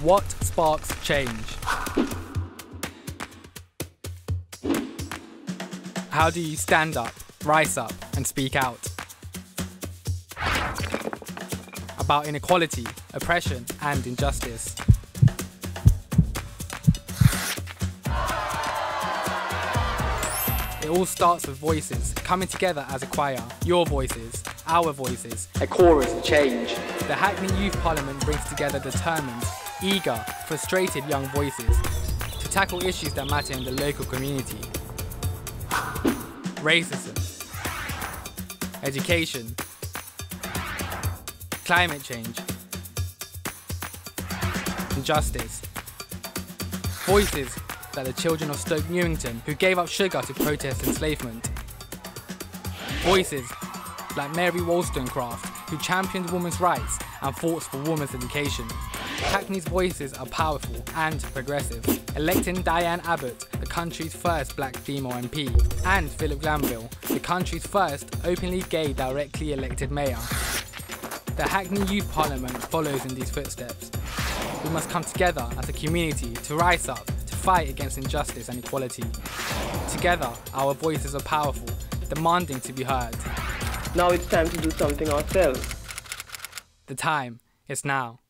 What sparks change? How do you stand up, rise up, and speak out? About inequality, oppression, and injustice. It all starts with voices coming together as a choir. Your voices, our voices, a chorus of change. The Hackney Youth Parliament brings together determined, eager, frustrated young voices to tackle issues that matter in the local community. Racism, education, climate change, injustice. Voices that the children of Stoke Newington who gave up sugar to protest enslavement. Voices like Mary Wollstonecraft who championed women's rights and fought for women's education. Hackney's voices are powerful and progressive, electing Diane Abbott, the country's first black female MP, and Philip Glanville, the country's first openly gay directly elected mayor. The Hackney Youth Parliament follows in these footsteps. We must come together as a community to rise up, to fight against injustice and equality. Together, our voices are powerful, demanding to be heard. Now it's time to do something ourselves. The time is now.